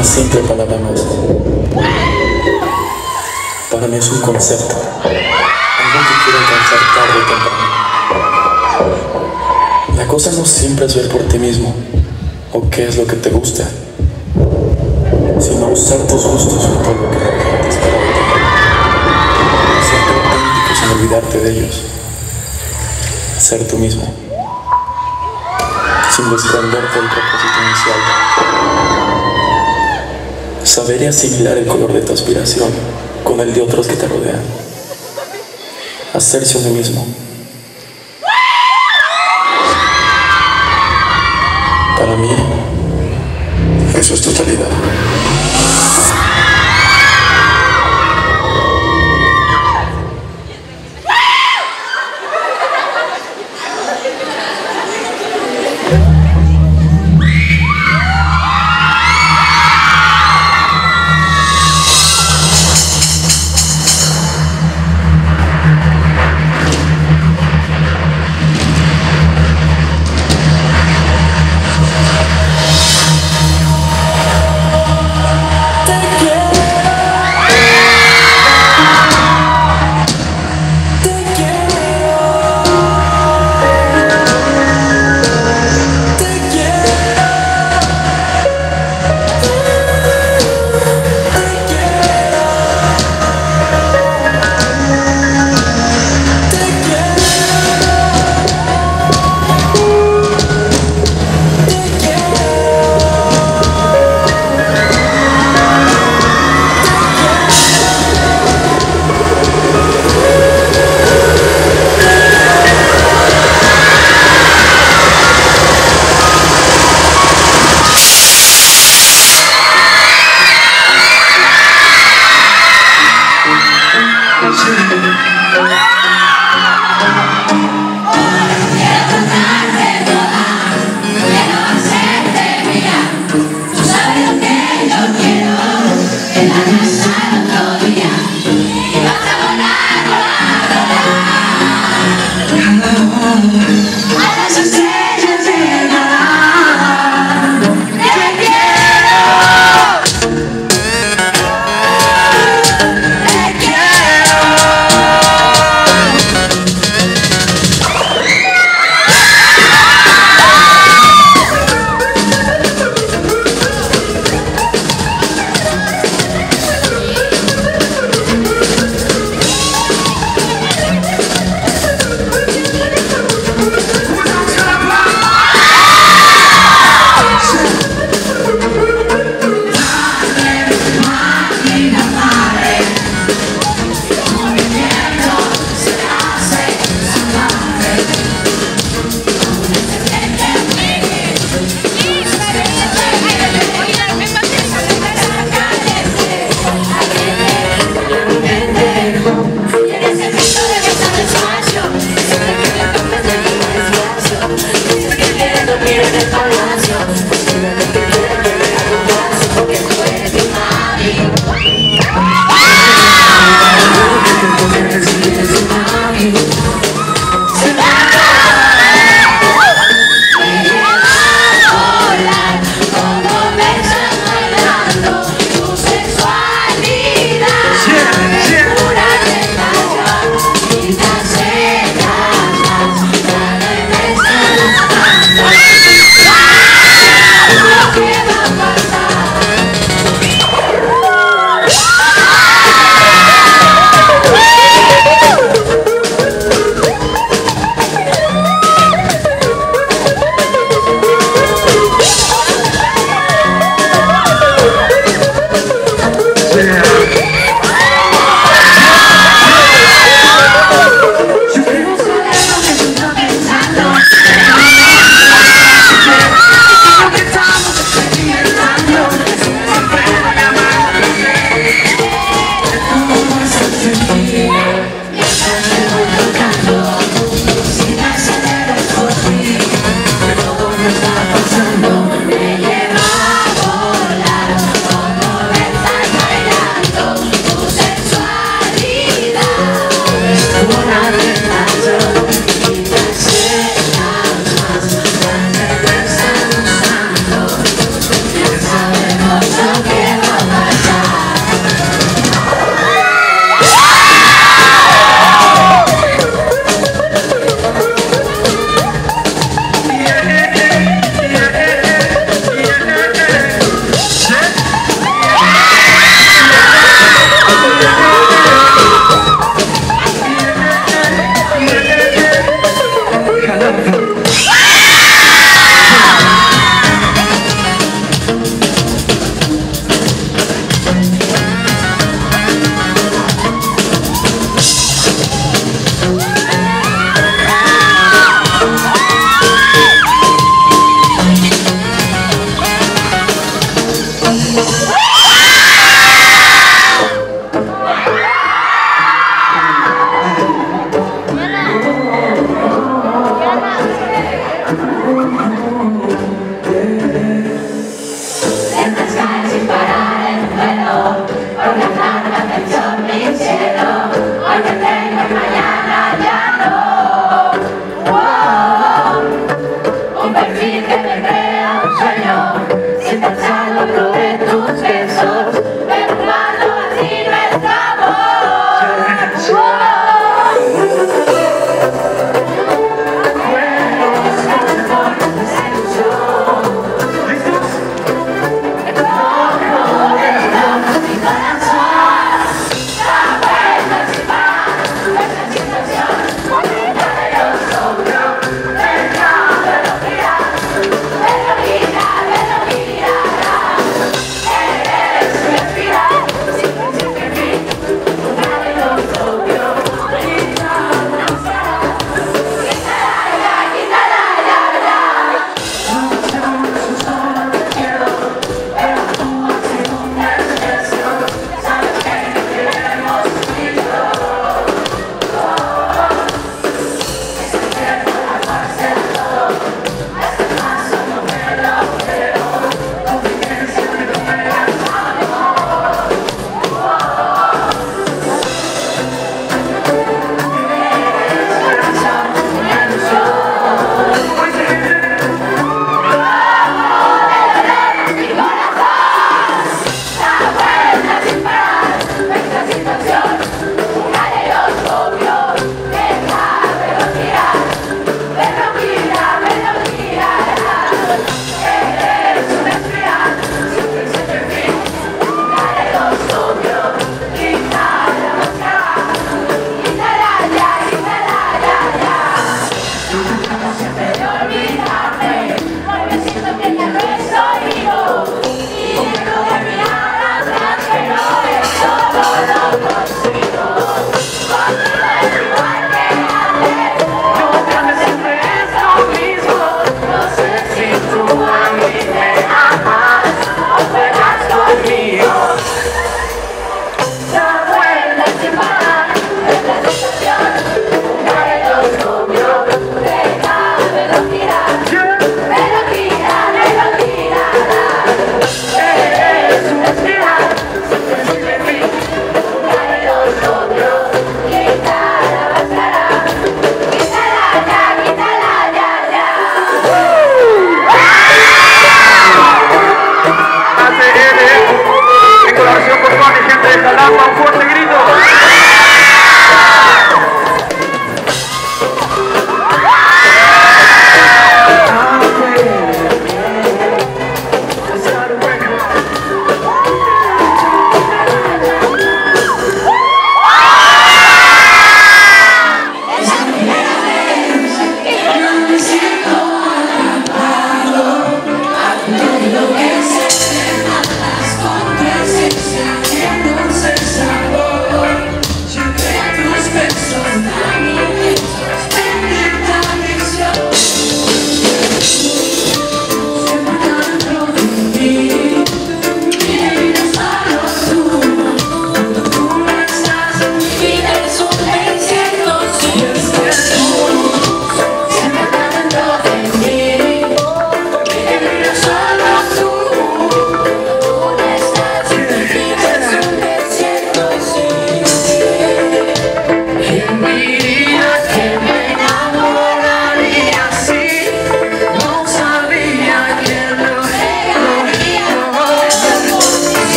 una simple palabra más. Para mí es un concepto, algo que quiero alcanzar tarde o temprano. La cosa no siempre es ver por ti mismo o qué es lo que te gusta, sino usar tus gustos por lo que de ti. Ser auténtico sin olvidarte de ellos. Ser tú mismo. Sin desprenderte del propósito inicial. Saber y asimilar el color de tu aspiración con el de otros que te rodean. Hacerse uno mismo. Para mí, eso es totalidad.